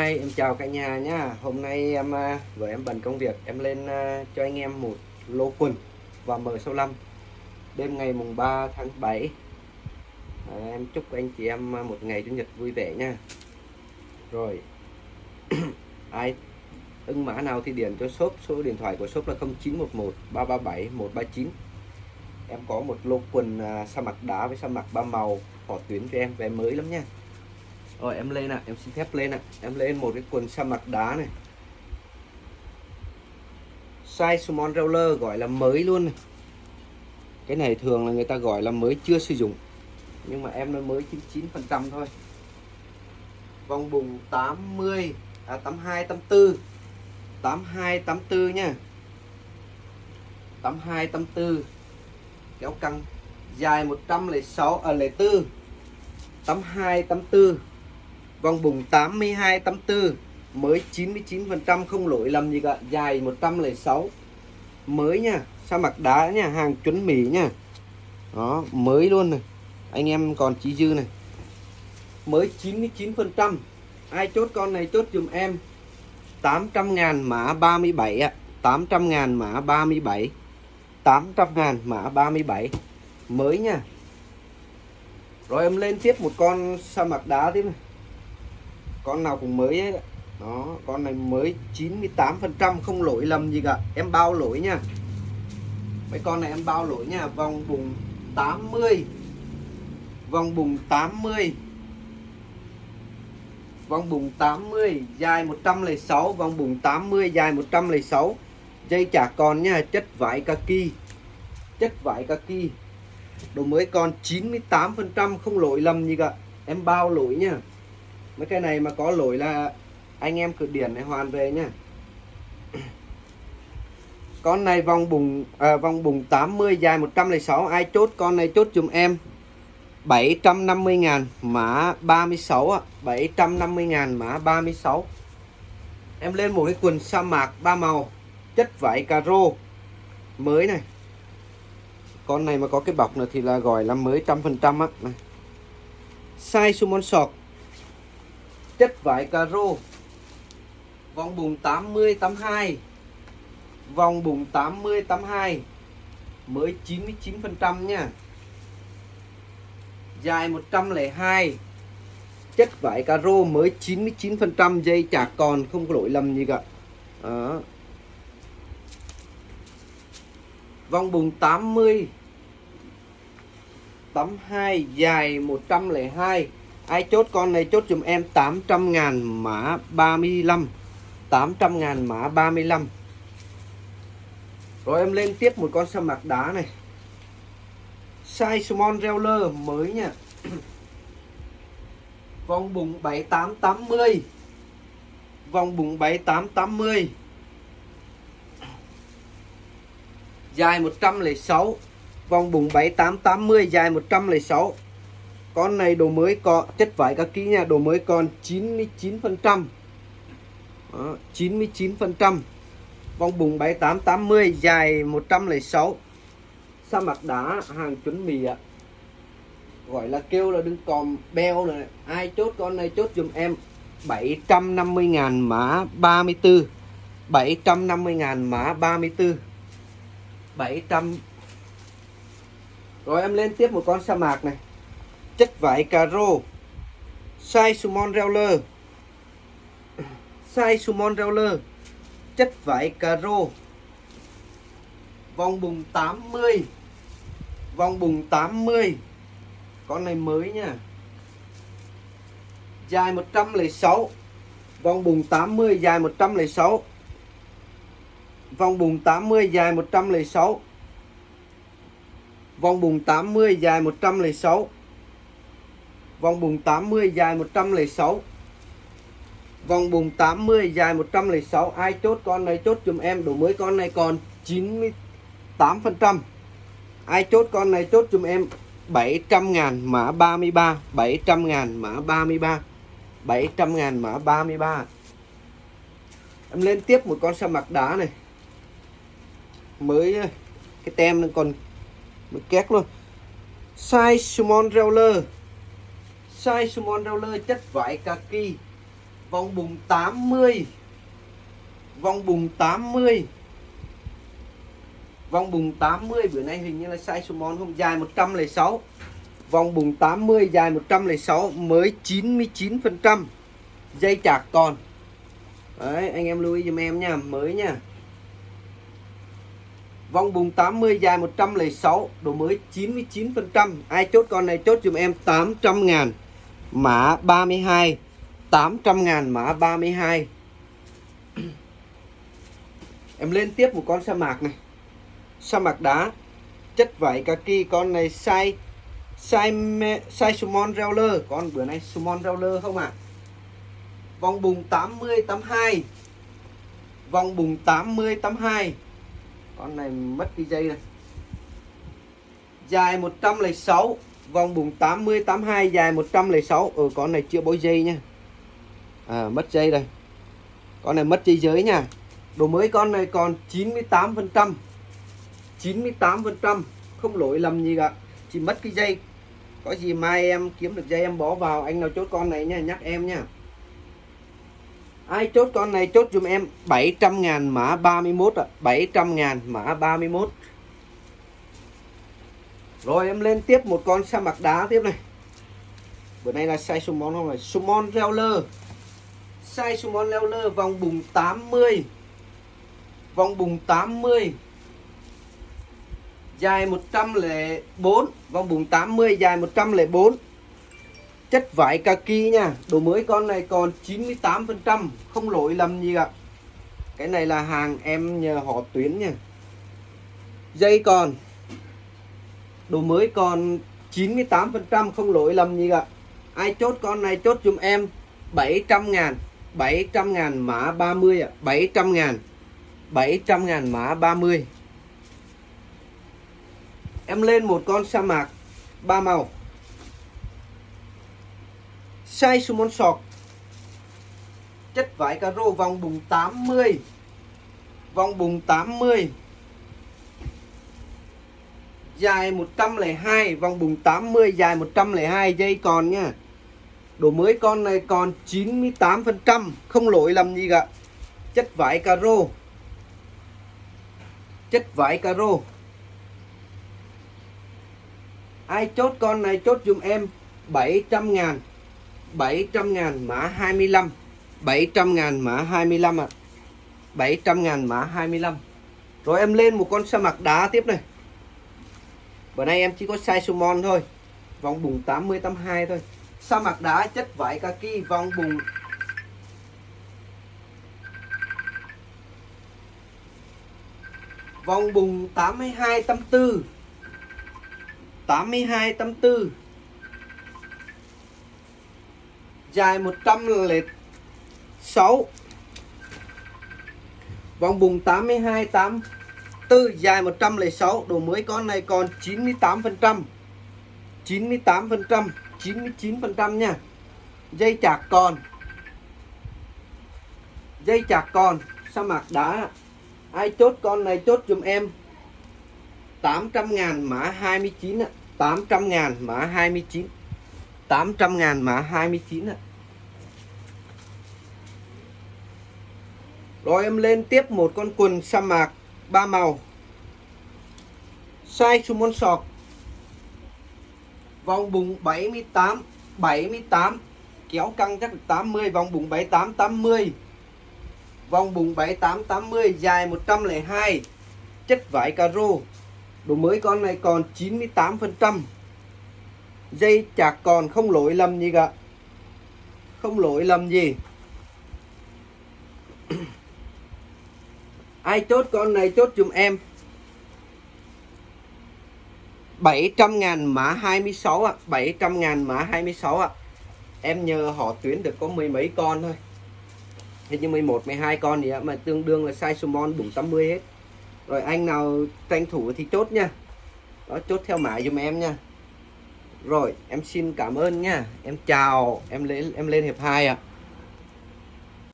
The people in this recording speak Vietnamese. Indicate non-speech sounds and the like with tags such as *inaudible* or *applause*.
Hi, em chào cả nhà nhá. Hôm nay em à, với em bận công việc, em lên à, cho anh em một lô quần và M65 đêm ngày mùng 3 tháng 7. À, em chúc anh chị em à, một ngày chủ nhật vui vẻ nha. Rồi. *clears throat* Ai ưng mã nào thì điền cho shop, số điện thoại của shop là 0911 337 139. Em có một lô quần à, sa mặc đá với sa mặt ba màu họ tuyến cho em về mới lắm nha rồi em lên ạ à, em xin phép lên ạ. À. em lên một cái quần sa mặt đá này. Size small roller gọi là mới luôn này. cái này thường là người ta gọi là mới chưa sử dụng. Nhưng mà em nó mới 99 phần trăm thôi. Vòng bùng 80 à 82 84 82 84 nha 82 84 kéo căng. Dài 106 ở à 04 82 84 vòng bùng 82 84 mới 99% không lỗi lầm gì cả, dài 106 mới nha, sa mặt đá nha, hàng chuẩn mỹ nha. Đó, mới luôn này, anh em còn chỉ dư này. Mới 99% ai chốt con này chốt dùm em. 800 ngàn mã 37 ạ 800 ngàn mã 37 800 ngàn mã 37 mới nha. Rồi em lên tiếp một con sa mạc đá tiếp này con nào cũng mới ấy. Đó, con này mới 98 phần trăm, không lỗi lầm gì cả. Em bao lỗi nha. Mấy con này em bao lỗi nha. Vòng bùng 80 vòng bùng 80 vòng bùng 80 dài 106 vòng bùng 80 dài 106 dây chả con nha, chất vải kaki. Chất vải kaki. Đồ mới còn 98 phần trăm, không lỗi lầm gì cả. Em bao lỗi nha mấy cái này mà có lỗi là anh em cứ điển này hoàn về nhá. *clears throat* Con này vòng bùng à, vòng bùng 80 dài 106 ai chốt con này chốt dùm em. 750 ngàn mã 36 ạ. 750 ngàn mã 36 em lên một cái quần sa mạc ba màu chất vải caro mới này. Con này mà có cái bọc nữa thì là gọi là mới trăm phần trăm á. Này. Size sumon sọt chất vải caro vòng bùng 80 82 vòng bùng 80 82 mới 99 phần trăm nha. Dài 102 chất vải caro mới 99 phần trăm, dây chả còn không có lỗi lầm gì cả. Đó. Vòng bùng 80 82 dài 102 ai chốt con này chốt dùm em 800 ngàn mã 35 800 ngàn mã 35 rồi em lên tiếp một con sa mạc đá này. Size small roller mới nha. *clears throat* Vòng bụng 7880 vòng bụng 7880 dài 106 vòng bụng 7880 dài 106 con này đồ mới có, chất vải các ký nha, đồ mới còn 99 phần trăm. 99 phần trăm. Vòng bùng 7880 dài 106 sa mặt đá, hàng chuẩn mì ạ. Gọi là kêu là đừng còn beo này ai chốt con này chốt dùm em. 750 ngàn mã 34 750 ngàn mã 34 700 rồi em lên tiếp một con sa mạc này chất vải caro size sumon roller size sumon roller chất vải caro vòng bùng 80 vòng bùng 80 con này mới nha. Dài 106 vòng bùng 80 dài 106 vòng bùng 80 dài 106 vòng bùng 80 dài 106 vòng bùng 80 dài 106 vòng bùng 80 dài 106 ai chốt con này chốt dùm em đồ mới con này còn 98% ai chốt con này chốt dùm em 700 ngàn mã 33 700 ngàn mã 33 700 ngàn mã 33 em lên tiếp một con sa mạc đá này. Mới, cái tem nó còn, mới két luôn. Size small roller size small roller chất vải kaki. Vòng bùng 80 vòng bùng 80 vòng bùng 80 bữa nay hình như là size small không dài 106 vòng bùng 80 dài 106 mới 99 phần trăm. Dây chạc còn. Đấy, anh em lưu ý giùm em nha, mới nha. Vòng bùng 80 dài 106 độ mới 99 phần trăm. Ai chốt con này chốt giùm em 800 ngàn mã 32 800 ngàn mã 32 *clears throat* em lên tiếp một con sa mạc này. Sa mạc đá, chất vải kaki, con này size size size Sumon Reveler con bữa nay Sumon Reveler không ạ? À? vòng bùng 80 82 vòng bùng 80 82 con này mất đi dây này dài 106 vòng bùng 80 82 dài 106 ở ừ, con này chưa bối dây nha. À, mất dây đây. Con này mất dây giới nha. Đồ mới con này còn 98 phần trăm. 98 phần trăm. Không lỗi lầm gì cả. Chỉ mất cái dây. Có gì mai em kiếm được dây em bỏ vào anh nào chốt con này nha nhắc em nha. Ai chốt con này chốt dùm em. 700 ngàn mã 31 ạ. à. 700 ngàn mã 31 rồi, em lên tiếp một con sa mạc đá tiếp này. Bữa nay là size Sumon không này Sumon Reveler size Sumon Reveler vòng bùng 80 vòng bùng 80 dài 104 vòng bùng 80 dài 104 chất vải kaki nha. Đồ mới con này còn 98% không lỗi lầm gì ạ. Cái này là hàng em nhờ họ tuyến nha. Dây còn đồ mới còn 98 phần trăm không lỗi lầm gì cả. Ai chốt con này chốt dùm em 700 ngàn 700 ngàn mã 30 ạ. 700 ngàn 700 ngàn mã 30 em lên một con sa mạc, ba màu. Size sumon sọt. Chất vải caro vòng bùng 80 vòng bùng 80 dài 102 vòng bùng 80 dài 102 dây còn nha. Đồ mới con này còn 98% không lỗi lầm gì cả. Chất vải caro. Chất vải caro. Ai chốt con này chốt dùm em 700 ngàn 700 ngàn mã 25 700 ngàn mã 25 ạ. à. 700 ngàn mã 25 rồi em lên một con sa mạc đá tiếp này bữa nay em chỉ có size Sumon thôi. Vòng bùng 80 82 thôi. Sa mặt đá, chất vải kaki, vòng bùng. Vòng bùng 82 84 82 84 dài 106 vòng bùng 82 84 dài 106 đồ mới con này còn 98 phần trăm. 98 phần trăm 99 phần trăm nha. Dây chạc còn. Dây chạc còn, sa mạc đá ai chốt con này chốt dùm em. 800 ngàn mã 29 ạ 800 ngàn mã 29 800 ngàn mã 29 ạ Rồi em lên tiếp một con quần sa mạc ba màu. Size Sumon sọt Vòng bụng 78 78 Kéo căng chắc 80 Vòng bụng 78 80 Vòng bụng 78 80 Dài 102 Chất vải caro. Đồ mới con này còn 98% Dây chạc còn không lỗi lầm gì cả. Không lỗi lầm gì. Ai chốt con này chốt dùm em 700 ngàn mã 26 ạ à. 700 ngàn mã 26 ạ à. Em nhờ họ tuyến được có mười mấy con thôi Hình như 11, 12 con gì ạ Mà tương đương là size Sumon đủ 80 hết Rồi anh nào tranh thủ thì chốt nha Đó chốt theo mã dùm em nha Rồi em xin cảm ơn nha Em chào Em lên em lên hiệp 2 ạ à.